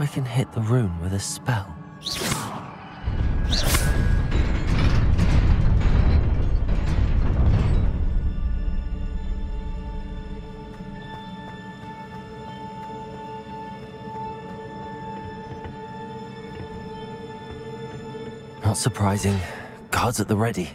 I can hit the rune with a spell. Not surprising. Guards at the ready.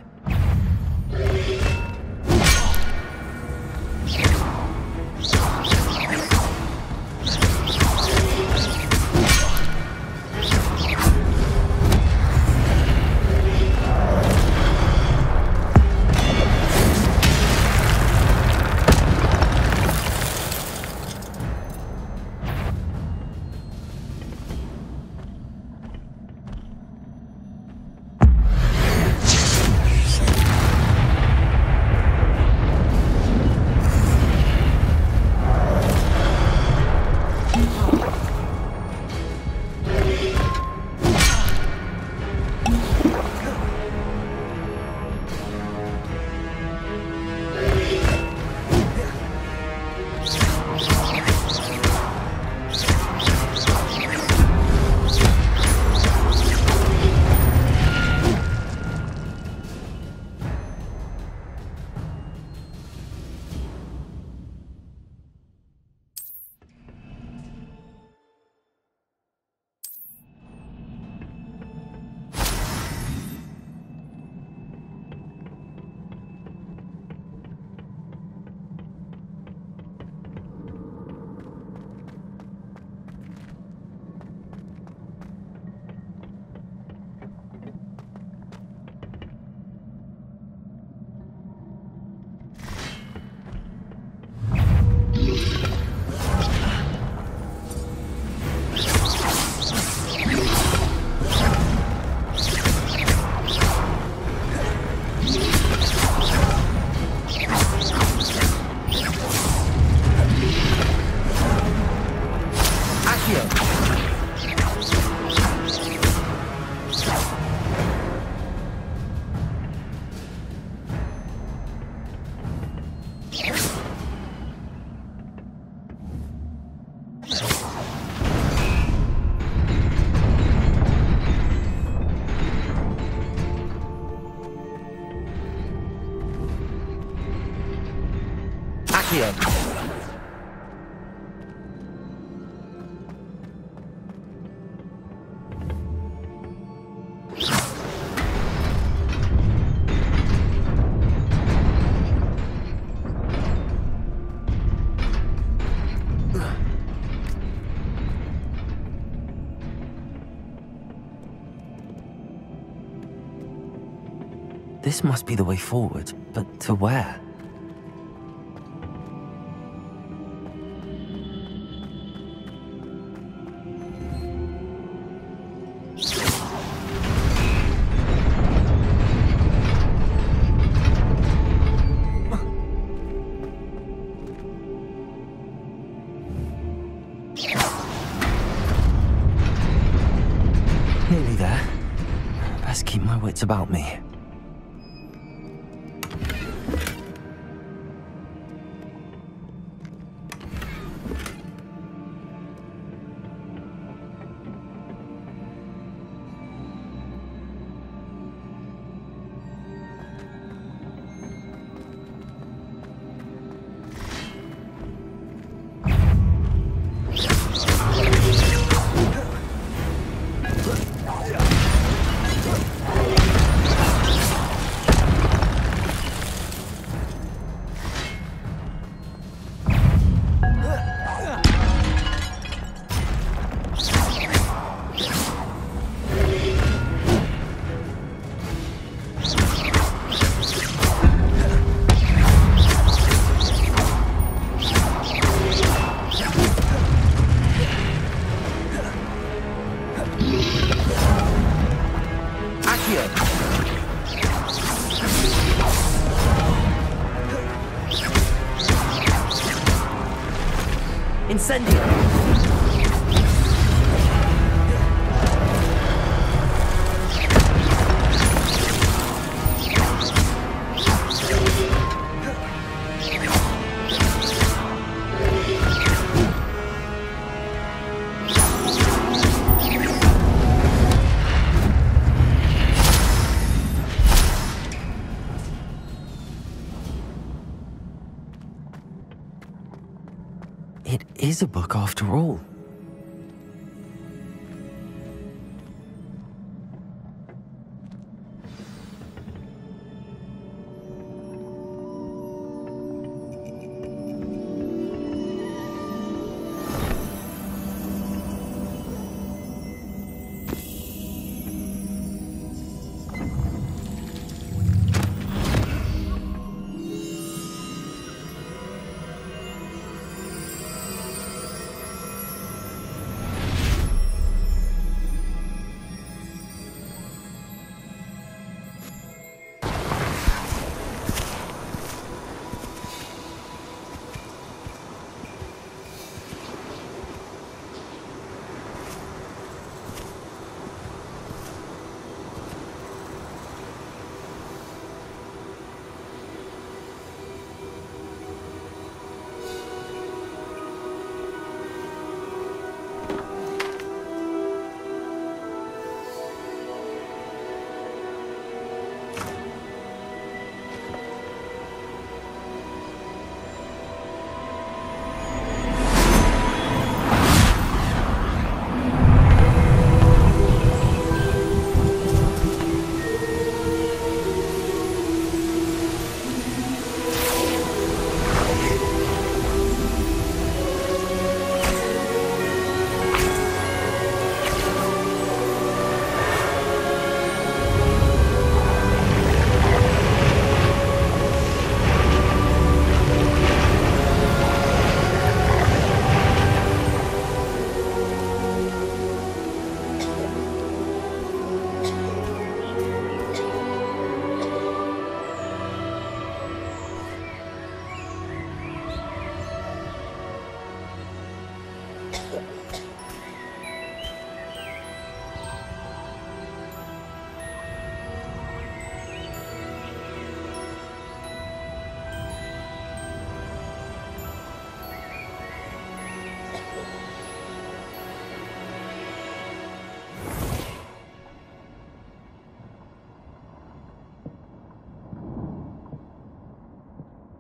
This must be the way forward, but to where? Best keep my wits about me. Incendio! It is a book after all.